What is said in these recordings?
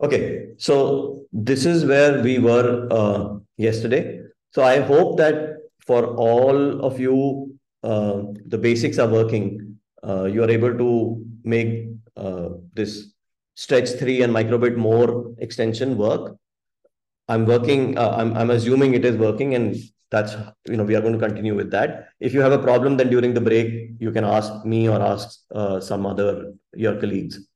Okay, so this is where we were uh, yesterday. So I hope that for all of you, uh, the basics are working. Uh, you are able to make uh, this Scratch three and microbit more extension work. I'm working, uh, I'm, I'm assuming it is working and that's, you know, we are going to continue with that. If you have a problem, then during the break, you can ask me or ask uh, some other, your colleagues.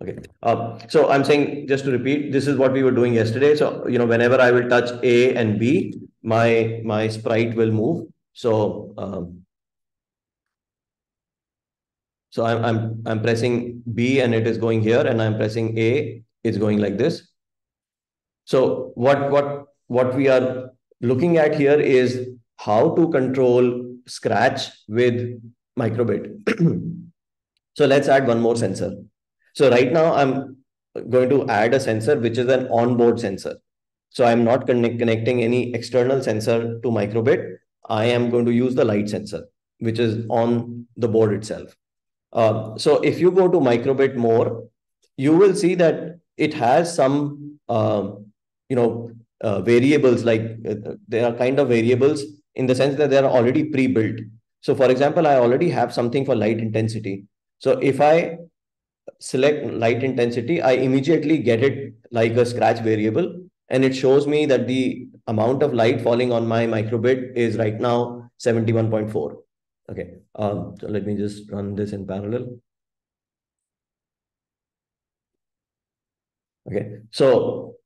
Okay. Uh, so I'm saying, just to repeat, this is what we were doing yesterday. So, you know, whenever I will touch A and B, my, my sprite will move. So, um, so I'm, I'm, I'm pressing B and it is going here and I'm pressing A, it's going like this. So what, what, what we are looking at here is how to control scratch with microbit. so let's add one more sensor. So right now I'm going to add a sensor, which is an onboard sensor. So I'm not connect connecting any external sensor to microbit. I am going to use the light sensor, which is on the board itself. Uh, so if you go to microbit more, you will see that it has some, um, you know, uh, variables like uh, there are kind of variables in the sense that they are already pre-built. So for example, I already have something for light intensity. So if I select light intensity, I immediately get it like a scratch variable. And it shows me that the amount of light falling on my microbit is right now 71.4. Okay, um, so let me just run this in parallel. Okay, so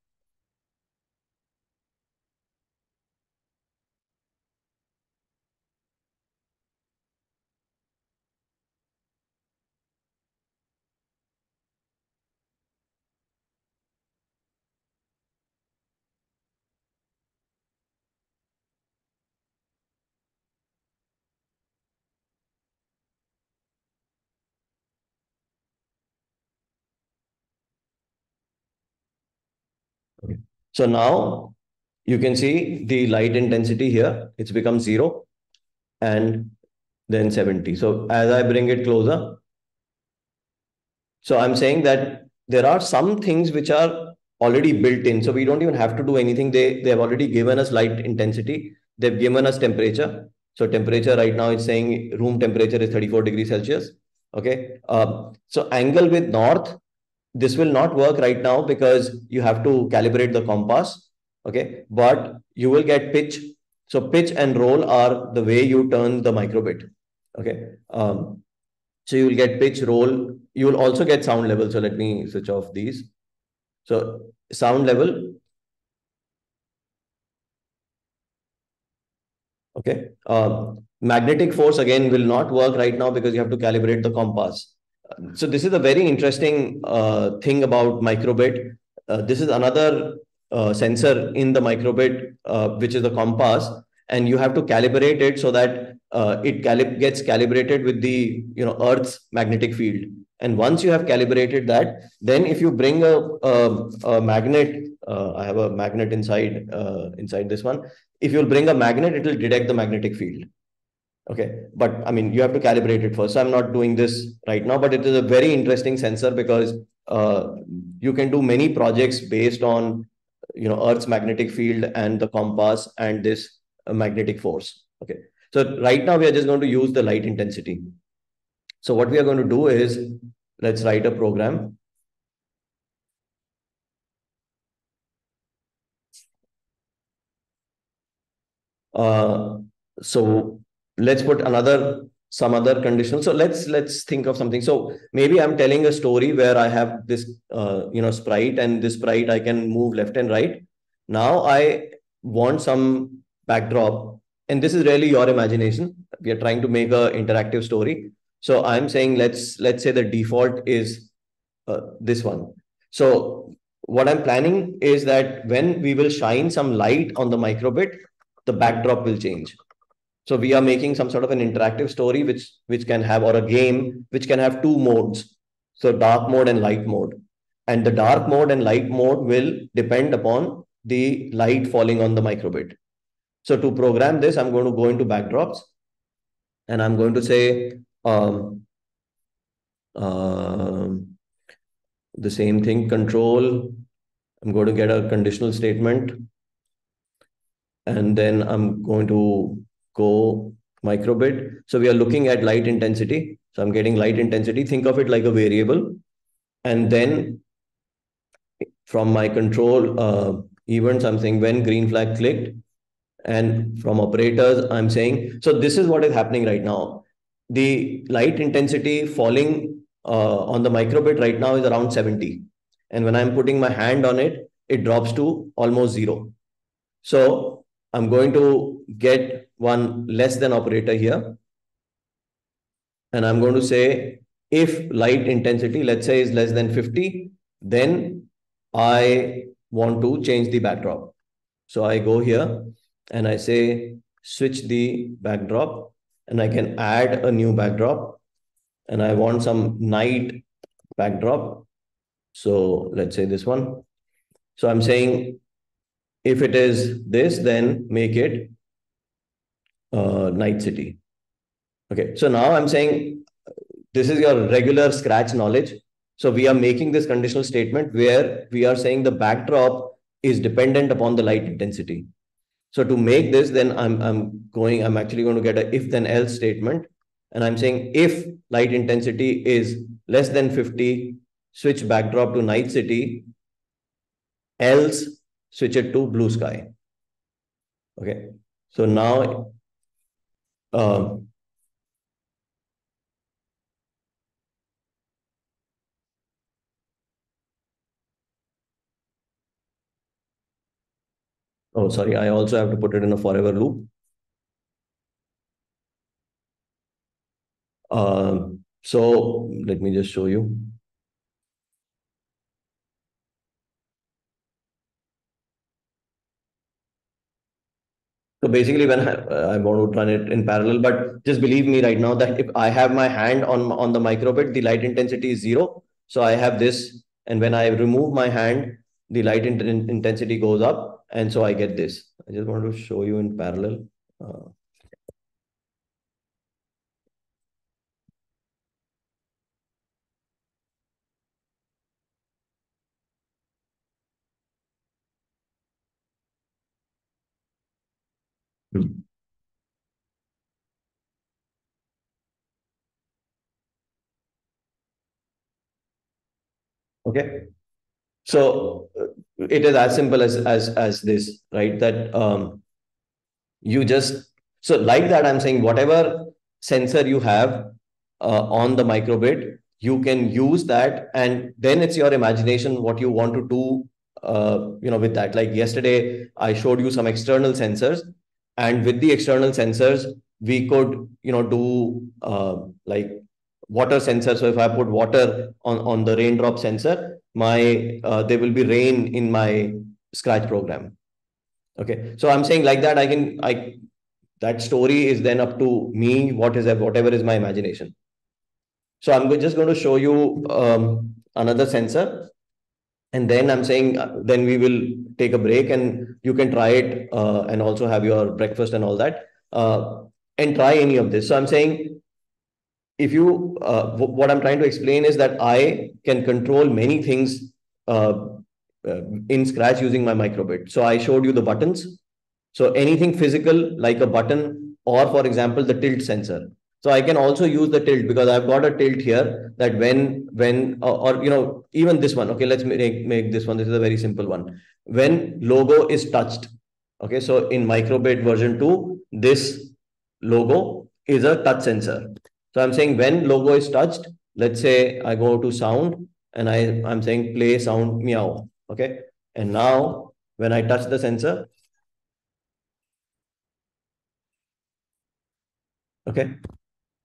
Okay. So now you can see the light intensity here. It's become zero and then 70. So as I bring it closer, so I'm saying that there are some things which are already built in. So we don't even have to do anything. They, they have already given us light intensity. They've given us temperature. So temperature right now is saying room temperature is 34 degrees Celsius. Okay. Um, so angle with north, this will not work right now because you have to calibrate the compass. Okay. But you will get pitch. So pitch and roll are the way you turn the microbit. Okay. Um, so you will get pitch, roll. You will also get sound level. So let me switch off these. So sound level. Okay. Um, magnetic force again will not work right now because you have to calibrate the compass. So this is a very interesting uh, thing about microbit. Uh, this is another uh, sensor in the microbit, uh, which is the compass, and you have to calibrate it so that uh, it gets calibrated with the you know Earth's magnetic field. And once you have calibrated that, then if you bring a, a, a magnet, uh, I have a magnet inside inside this one. If you'll bring a magnet, it will detect the magnetic field. Okay, but I mean, you have to calibrate it first. So I'm not doing this right now, but it is a very interesting sensor because uh, you can do many projects based on, you know, Earth's magnetic field and the compass and this uh, magnetic force. Okay, so right now we are just going to use the light intensity. So what we are going to do is let's write a program. Uh, so let's put another some other condition. So let's let's think of something. So maybe I'm telling a story where I have this uh, you know sprite and this sprite I can move left and right. Now I want some backdrop, and this is really your imagination. We are trying to make a interactive story. So I'm saying let's let's say the default is uh, this one. So what I'm planning is that when we will shine some light on the microbit, the backdrop will change. So we are making some sort of an interactive story which which can have or a game which can have two modes. So dark mode and light mode. And the dark mode and light mode will depend upon the light falling on the microbit. So to program this, I'm going to go into backdrops and I'm going to say um, um, the same thing, control I'm going to get a conditional statement. And then I'm going to go microbit. So we are looking at light intensity. So I'm getting light intensity. Think of it like a variable. And then from my control uh, events, I'm saying when green flag clicked. And from operators, I'm saying, so this is what is happening right now. The light intensity falling uh, on the microbit right now is around 70. And when I'm putting my hand on it, it drops to almost zero. So I'm going to get one less than operator here. And I'm going to say if light intensity, let's say is less than 50, then I want to change the backdrop. So I go here and I say switch the backdrop and I can add a new backdrop and I want some night backdrop. So let's say this one. So I'm saying if it is this, then make it uh, night city. Okay, so now I'm saying this is your regular scratch knowledge. So we are making this conditional statement where we are saying the backdrop is dependent upon the light intensity. So to make this, then I'm, I'm going, I'm actually going to get a if then else statement. And I'm saying if light intensity is less than 50, switch backdrop to night city, else switch it to blue sky. Okay. So now, um, oh, sorry, I also have to put it in a forever loop. Um, so let me just show you. So basically when I, I, want to run it in parallel, but just believe me right now that if I have my hand on, on the microbit, the light intensity is zero. So I have this, and when I remove my hand, the light in intensity goes up. And so I get this. I just want to show you in parallel. Uh, Okay. So uh, it is as simple as as as this, right? That um, you just so like that. I'm saying whatever sensor you have uh, on the microbit, you can use that, and then it's your imagination what you want to do. Uh, you know, with that. Like yesterday, I showed you some external sensors, and with the external sensors we could you know do uh, like water sensor so if i put water on on the raindrop sensor my uh, there will be rain in my scratch program. Okay. So i'm saying like that i can i that story is then up to me what is whatever is my imagination. So i'm just going to show you um, another sensor and then i'm saying uh, then we will take a break and you can try it uh, and also have your breakfast and all that uh, and try any of this. So i'm saying if you uh, what i'm trying to explain is that i can control many things uh, in scratch using my microbit. So i showed you the buttons. So anything physical like a button or for example the tilt sensor so I can also use the tilt because I've got a tilt here that when, when, or, or, you know, even this one, okay, let's make, make this one. This is a very simple one. When logo is touched, okay, so in microbit version two, this logo is a touch sensor. So I'm saying when logo is touched, let's say I go to sound and I, I'm saying play sound meow, okay. And now when I touch the sensor, okay,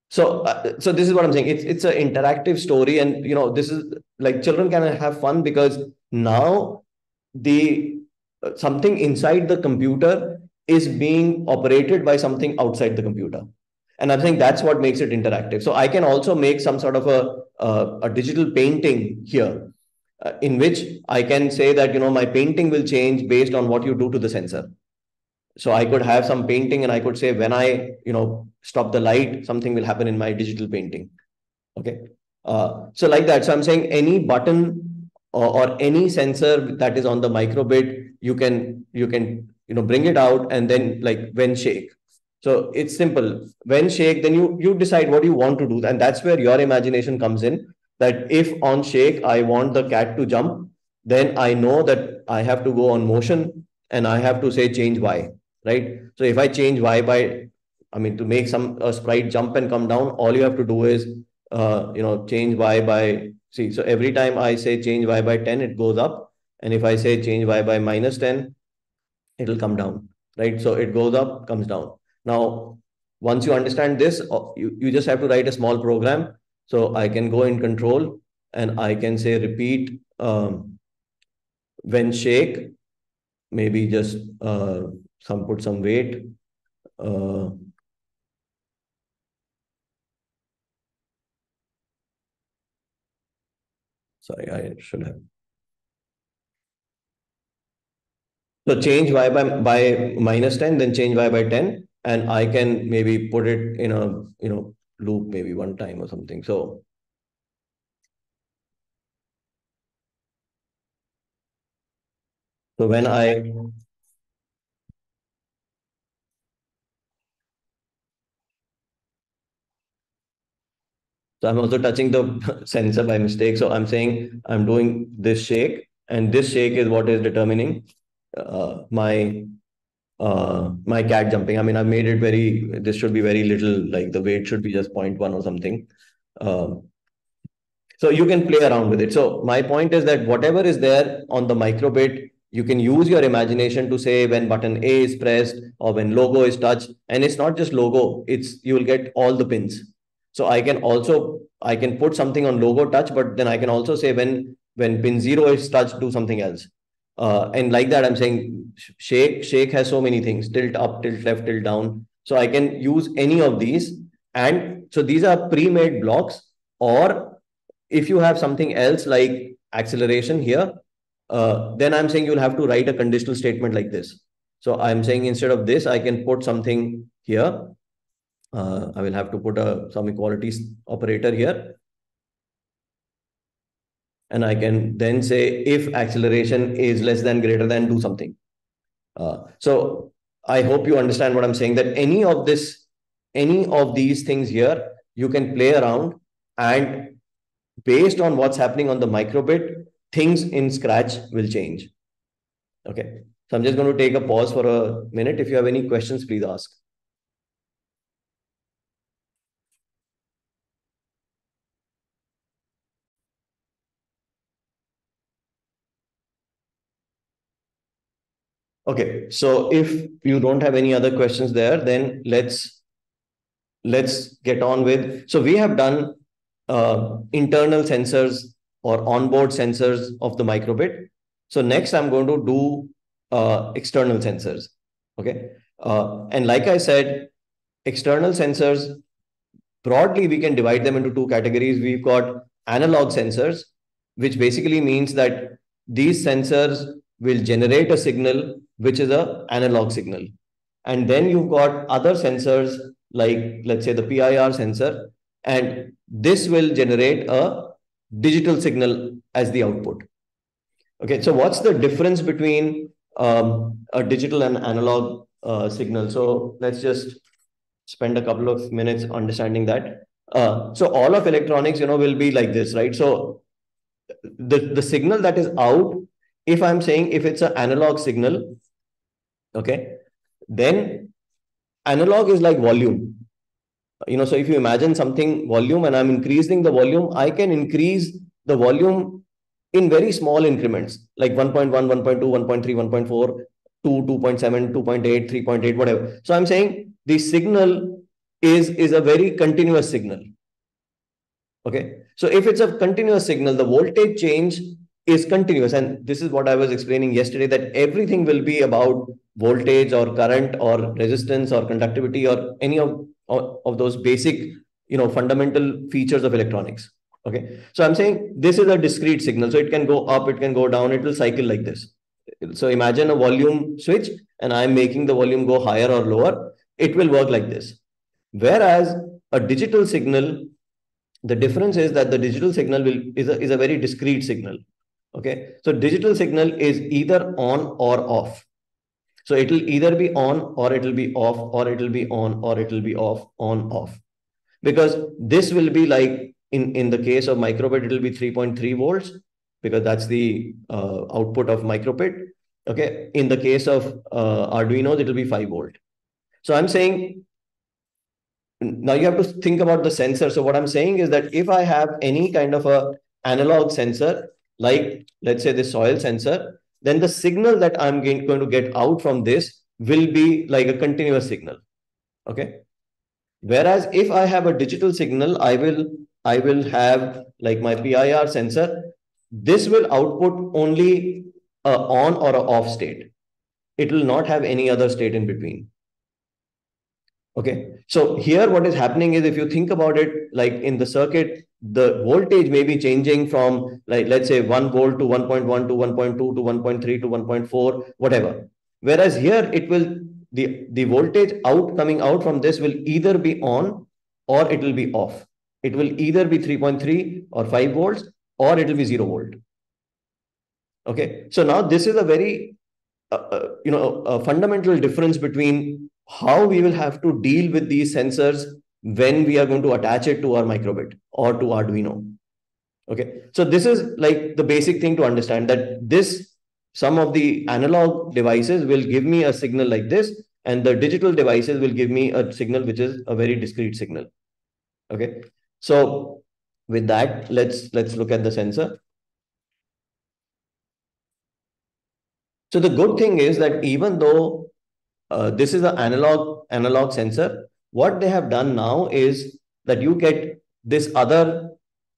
so uh, so this is what i'm saying. It's it's an interactive story and you know this is like children can have fun because now the uh, something inside the computer is being operated by something outside the computer. And i'm saying that's what makes it interactive. So i can also make some sort of a uh, a digital painting here uh, in which i can say that you know my painting will change based on what you do to the sensor so i could have some painting and i could say when i you know stop the light something will happen in my digital painting okay uh, so like that so i'm saying any button or, or any sensor that is on the microbit, you can you can you know bring it out and then like when shake. So it's simple. When shake, then you you decide what you want to do, and that's where your imagination comes in. That if on shake I want the cat to jump, then I know that I have to go on motion and I have to say change y, right? So if I change y by, I mean to make some a sprite jump and come down, all you have to do is uh, you know change y by See, so every time I say change y by 10, it goes up. And if I say change y by minus 10, it'll come down, right? So it goes up, comes down. Now, once you understand this, uh, you, you just have to write a small program. So I can go in control and I can say repeat um, when shake, maybe just uh, some put some weight. Uh, Sorry, I should have. So change y by, by minus 10, then change y by 10, and I can maybe put it in a you know loop maybe one time or something. So so when I So I'm also touching the sensor by mistake. So I'm saying I'm doing this shake, and this shake is what is determining uh, my uh, my cat jumping. I mean, I've made it very. This should be very little. Like the weight should be just 0.1 or something. Um, so you can play around with it. So my point is that whatever is there on the microbit, you can use your imagination to say when button A is pressed or when logo is touched. And it's not just logo. It's you will get all the pins. So I can also, I can put something on logo touch, but then I can also say when, when pin zero is touched, do something else. Uh, and like that, I'm saying shake, shake has so many things, tilt up, tilt left, tilt down. So I can use any of these. And so these are pre-made blocks or if you have something else like acceleration here, uh, then I'm saying you'll have to write a conditional statement like this. So I'm saying instead of this, I can put something here uh, I will have to put a some equality operator here. And I can then say if acceleration is less than greater than do something. Uh, so I hope you understand what I'm saying that any of this, any of these things here, you can play around and based on what's happening on the microbit, things in Scratch will change. Okay. So I'm just going to take a pause for a minute. If you have any questions, please ask. Okay, so if you don't have any other questions there, then let's let's get on with. So we have done uh, internal sensors or onboard sensors of the microbit. So next, I'm going to do uh, external sensors. Okay, uh, and like I said, external sensors broadly we can divide them into two categories. We've got analog sensors, which basically means that these sensors will generate a signal which is a analog signal. And then you've got other sensors like, let's say the PIR sensor, and this will generate a digital signal as the output. Okay, so what's the difference between um, a digital and analog uh, signal? So let's just spend a couple of minutes understanding that. Uh, so all of electronics, you know, will be like this, right? So the, the signal that is out, if I'm saying if it's an analog signal, Okay. Then analog is like volume. You know, so if you imagine something volume and I'm increasing the volume, I can increase the volume in very small increments, like 1.1, 1.2, 1.3, 1.4, 2, 2.7, 2.8, 3.8, whatever. So I'm saying the signal is, is a very continuous signal. Okay. So if it's a continuous signal, the voltage change is continuous. And this is what I was explaining yesterday, that everything will be about voltage or current or resistance or conductivity or any of, of, of those basic, you know, fundamental features of electronics. Okay. So I'm saying this is a discrete signal. So it can go up, it can go down, it will cycle like this. So imagine a volume switch and I'm making the volume go higher or lower. It will work like this. Whereas a digital signal, the difference is that the digital signal will is a, is a very discrete signal Okay. So digital signal is either on or off. So it will either be on or it will be off or it will be on or it will be off, on, off. Because this will be like in, in the case of microbit, it will be 3.3 volts because that's the uh, output of microbit. Okay. In the case of uh, Arduino, it will be 5 volt. So I'm saying now you have to think about the sensor. So what I'm saying is that if I have any kind of a analog sensor, like let's say the soil sensor, then the signal that I'm going to get out from this will be like a continuous signal. Okay. Whereas if I have a digital signal, I will I will have like my PIR sensor. This will output only a on or a off state. It will not have any other state in between. Okay. So here what is happening is if you think about it, like in the circuit, the voltage may be changing from like, let's say one volt to 1.1 to 1.2 to 1.3 to 1.4, whatever. Whereas here it will, the, the voltage out coming out from this will either be on or it will be off. It will either be 3.3 or 5 volts or it will be 0 volt. Okay. So now this is a very, uh, uh, you know, a fundamental difference between how we will have to deal with these sensors when we are going to attach it to our microbit or to Arduino. Okay, so this is like the basic thing to understand that this, some of the analog devices will give me a signal like this, and the digital devices will give me a signal which is a very discrete signal. Okay, so with that, let's let's look at the sensor. So the good thing is that even though uh, this is an analog analog sensor. What they have done now is that you get this other,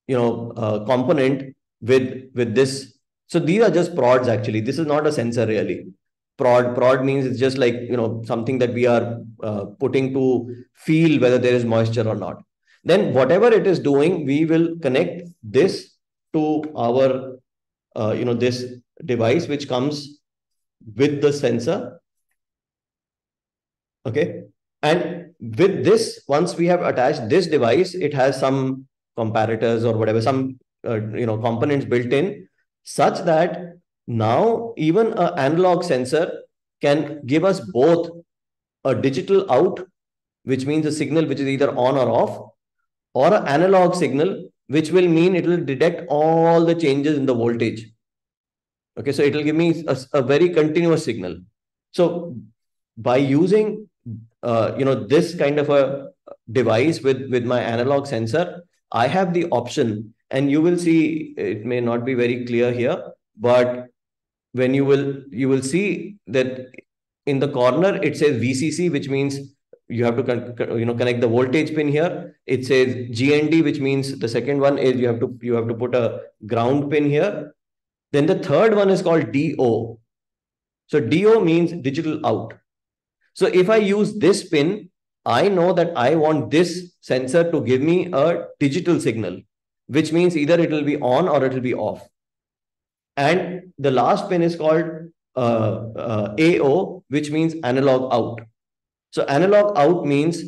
you know, uh, component with with this. So these are just prods actually. This is not a sensor really. Prod prod means it's just like you know something that we are uh, putting to feel whether there is moisture or not. Then whatever it is doing, we will connect this to our uh, you know this device which comes with the sensor Okay. And with this, once we have attached this device, it has some comparators or whatever, some uh, you know components built in, such that now even an analog sensor can give us both a digital out, which means a signal which is either on or off, or an analog signal, which will mean it will detect all the changes in the voltage. Okay, so it will give me a, a very continuous signal. So by using uh, you know this kind of a device with with my analog sensor i have the option and you will see it may not be very clear here but when you will you will see that in the corner it says vcc which means you have to you know connect the voltage pin here. It says gnd which means the second one is you have to you have to put a ground pin here. Then the third one is called do so do means digital out so if I use this pin, I know that I want this sensor to give me a digital signal, which means either it will be on or it will be off. And the last pin is called uh, uh, AO, which means analog out. So analog out means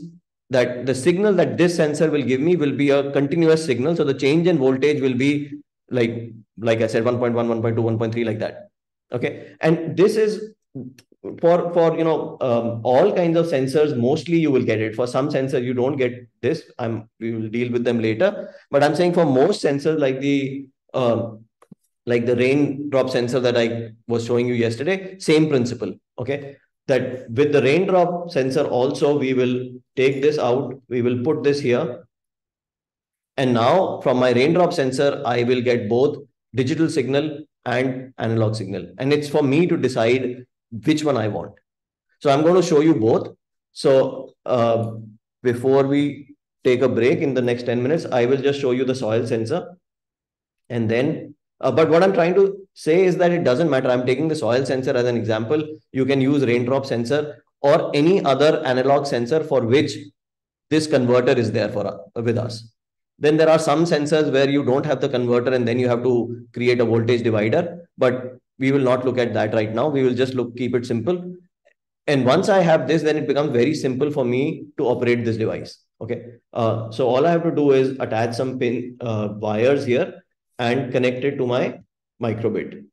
that the signal that this sensor will give me will be a continuous signal. So the change in voltage will be like, like I said, 1.1, 1.2, 1.3, like that. Okay. And this is for for you know um, all kinds of sensors mostly you will get it. For some sensors you don't get this. I'm we will deal with them later. But i'm saying for most sensors like the um, like the raindrop sensor that i was showing you yesterday same principle okay? That with the raindrop sensor also we will take this out. We will put this here. And now from my raindrop sensor i will get both digital signal and analog signal. And it's for me to decide which one I want. So I'm going to show you both. So uh, before we take a break in the next 10 minutes, I will just show you the soil sensor. And then, uh, but what I'm trying to say is that it doesn't matter. I'm taking the soil sensor as an example. You can use raindrop sensor or any other analog sensor for which this converter is there for uh, with us. Then there are some sensors where you don't have the converter and then you have to create a voltage divider. But we will not look at that right now. We will just look, keep it simple. And once I have this, then it becomes very simple for me to operate this device. Okay. Uh, so all I have to do is attach some pin uh, wires here and connect it to my microbit.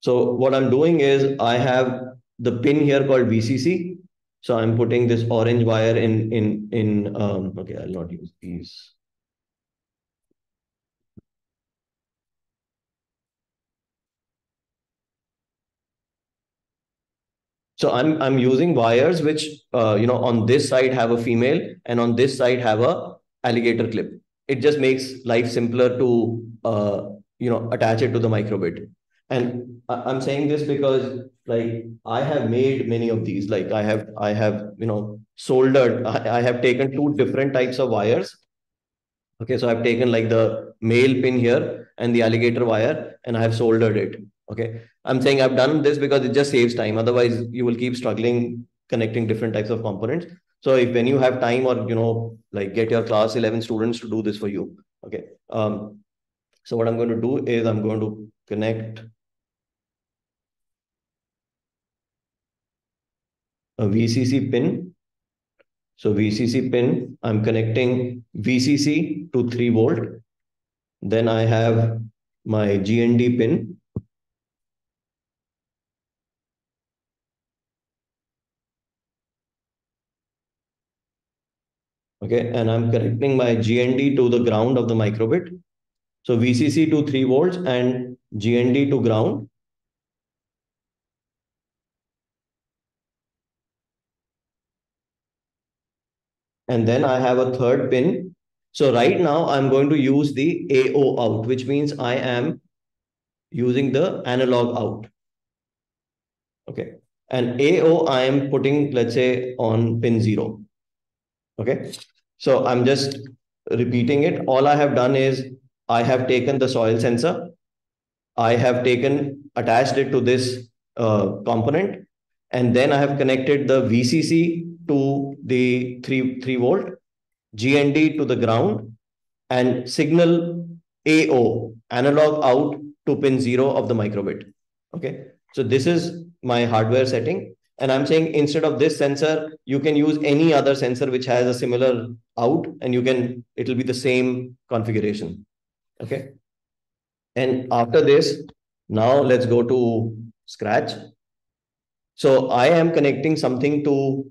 So what I'm doing is I have the pin here called VCC. So I'm putting this orange wire in, in, in, um, okay, I'll not use these. So I'm I'm using wires which uh, you know on this side have a female and on this side have a alligator clip. It just makes life simpler to uh, you know attach it to the microbit. And I'm saying this because like I have made many of these. Like I have I have you know soldered. I, I have taken two different types of wires. Okay, so I've taken like the male pin here and the alligator wire, and I have soldered it. Okay. I'm saying I've done this because it just saves time. Otherwise, you will keep struggling connecting different types of components. So if when you have time or, you know, like get your class 11 students to do this for you. Okay. Um, so what I'm going to do is I'm going to connect a VCC pin. So VCC pin, I'm connecting VCC to 3 volt. Then I have my GND pin Okay, and I'm connecting my GND to the ground of the microbit. So VCC to 3 volts and GND to ground. And then I have a third pin. So right now I'm going to use the AO out, which means I am using the analog out. Okay. And AO I am putting, let's say, on pin zero. Okay. So I'm just repeating it. All I have done is I have taken the soil sensor. I have taken, attached it to this uh, component. And then I have connected the VCC to the 3, 3 volt, GND to the ground, and signal AO, analog out to pin 0 of the microbit. Okay. So this is my hardware setting. And I'm saying instead of this sensor, you can use any other sensor which has a similar out and you can, it'll be the same configuration. Okay. And after this, now let's go to scratch. So I am connecting something to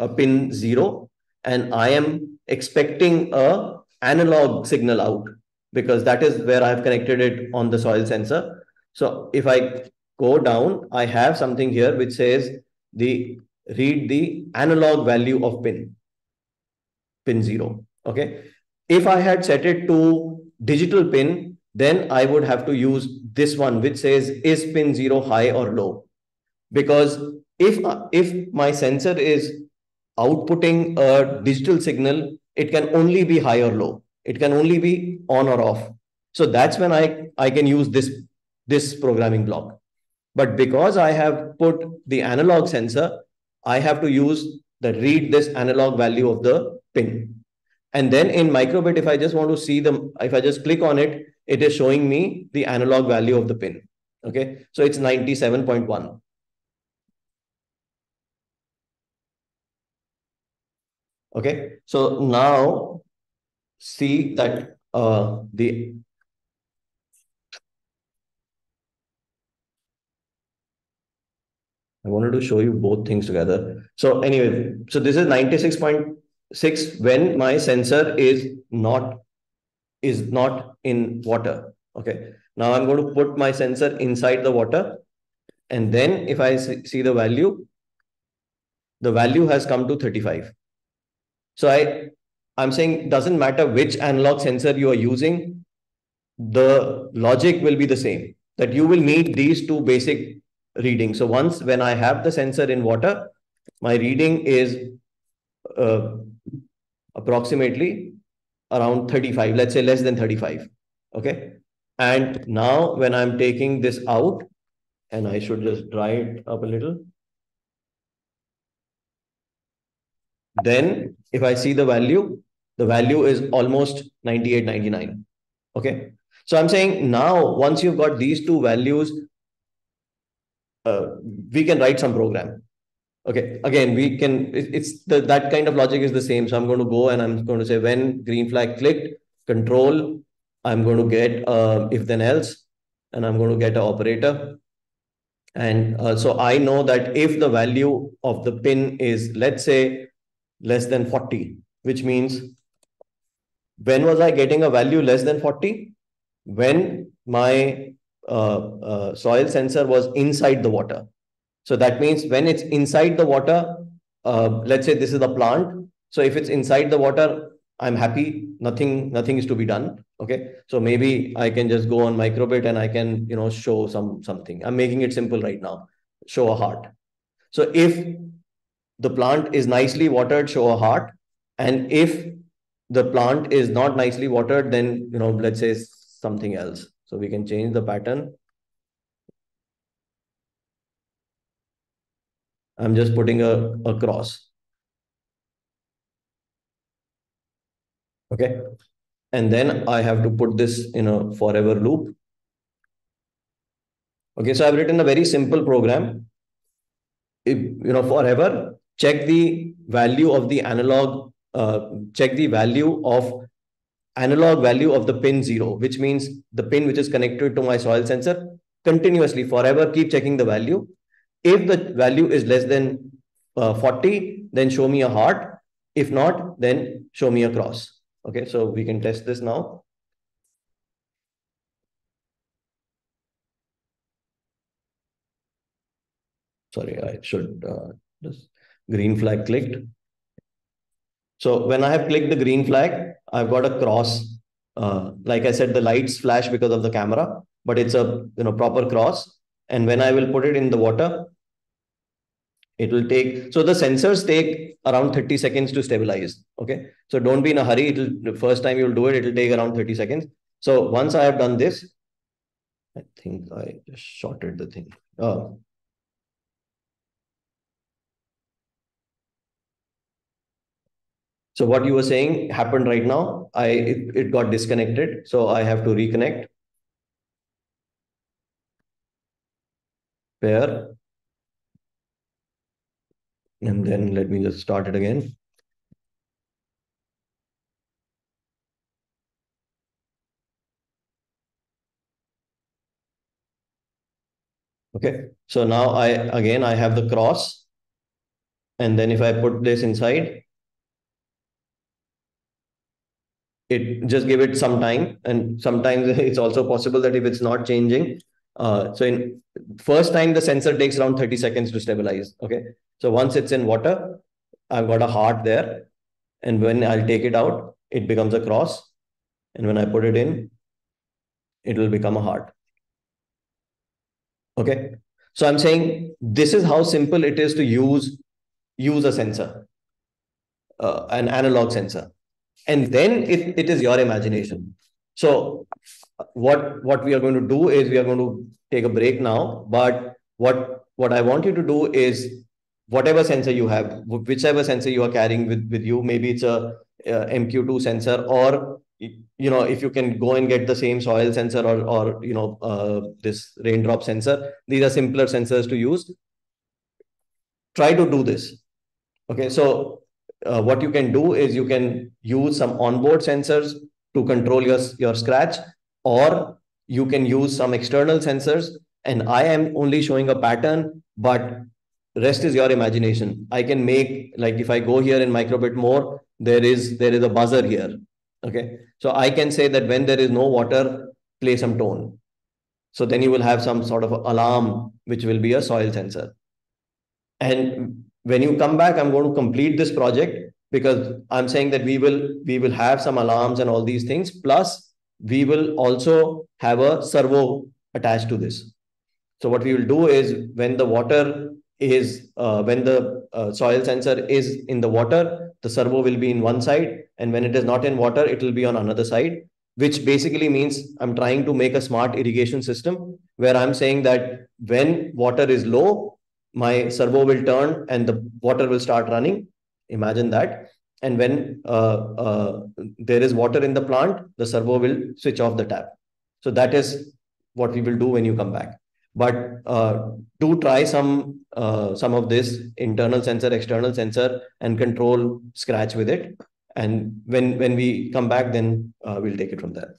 a pin zero and I am expecting a analog signal out because that is where I've connected it on the soil sensor. So if I go down, I have something here which says the read the analog value of pin, pin zero. Okay. If I had set it to digital pin, then I would have to use this one, which says is pin zero high or low? Because if, if my sensor is outputting a digital signal, it can only be high or low. It can only be on or off. So that's when I, I can use this, this programming block. But because I have put the analog sensor, I have to use the read this analog value of the pin. And then in microbit, if I just want to see them, if I just click on it, it is showing me the analog value of the pin. Okay, so it's 97.1. Okay, so now see that uh, the I wanted to show you both things together. So anyway, so this is 96.6 when my sensor is not is not in water. Okay. Now I'm going to put my sensor inside the water. And then if I see the value, the value has come to 35. So I, I'm saying doesn't matter which analog sensor you are using, the logic will be the same, that you will need these two basic readings. So once when I have the sensor in water, my reading is uh, approximately around 35, let's say less than 35. Okay. And now when I'm taking this out, and I should just dry it up a little. Then if I see the value, the value is almost 98, 99. Okay. So I'm saying now, once you've got these two values, uh, we can write some program. Okay, again, we can, it, it's the, that kind of logic is the same. So I'm going to go and I'm going to say when green flag clicked, control, I'm going to get uh, if then else, and I'm going to get an operator. And uh, so I know that if the value of the pin is, let's say, less than 40, which means when was I getting a value less than 40? When my uh, uh, soil sensor was inside the water. So that means when it's inside the water, uh, let's say this is the plant. So if it's inside the water, I'm happy. Nothing, nothing is to be done. Okay. So maybe I can just go on microbit and I can, you know, show some something. I'm making it simple right now. Show a heart. So if the plant is nicely watered, show a heart. And if the plant is not nicely watered, then, you know, let's say something else. So we can change the pattern. I'm just putting a, a cross. Okay. And then I have to put this in a forever loop. Okay, so I've written a very simple program. If, you know, forever, check the value of the analog, uh, check the value of analog value of the pin zero, which means the pin which is connected to my soil sensor continuously forever keep checking the value. If the value is less than uh, 40, then show me a heart. If not, then show me a cross. Okay, so we can test this now. Sorry, I should uh, just green flag clicked. So when I have clicked the green flag, I've got a cross. Uh, like I said, the lights flash because of the camera, but it's a you know proper cross. And when I will put it in the water, it will take, so the sensors take around 30 seconds to stabilize. Okay. So don't be in a hurry. It'll, the first time you'll do it, it'll take around 30 seconds. So once I have done this, I think I just shorted the thing. Oh, So what you were saying happened right now. I it, it got disconnected. So I have to reconnect. Pair. And then let me just start it again. Okay, so now I again I have the cross. And then if I put this inside, it just give it some time. And sometimes it's also possible that if it's not changing, uh, so in first time the sensor takes around 30 seconds to stabilize. Okay. So once it's in water, I've got a heart there. And when I'll take it out, it becomes a cross. And when I put it in, it will become a heart. Okay. So I'm saying this is how simple it is to use, use a sensor, uh, an analog sensor. And then it, it is your imagination. So what, what we are going to do is we are going to take a break now. But what, what I want you to do is whatever sensor you have, whichever sensor you are carrying with, with you, maybe it's a, a MQ2 sensor or you know if you can go and get the same soil sensor or or you know uh, this raindrop sensor these are simpler sensors to use try to do this okay so uh, what you can do is you can use some onboard sensors to control your your scratch or you can use some external sensors. And i am only showing a pattern but rest is your imagination. I can make like if i go here in microbit more there is there is a buzzer here. Okay? So i can say that when there is no water play some tone. So then you will have some sort of alarm which will be a soil sensor. And when you come back i'm going to complete this project because i'm saying that we will we will have some alarms and all these things. Plus we will also have a servo attached to this. So what we will do is when the water is uh, when the uh, soil sensor is in the water the servo will be in one side. And when it is not in water it will be on another side which basically means i'm trying to make a smart irrigation system where i'm saying that when water is low my servo will turn and the water will start running imagine that and when uh, uh, there is water in the plant the servo will switch off the tap so that is what we will do when you come back but uh, do try some uh, some of this internal sensor, external sensor, and control scratch with it. And when when we come back, then uh, we'll take it from there.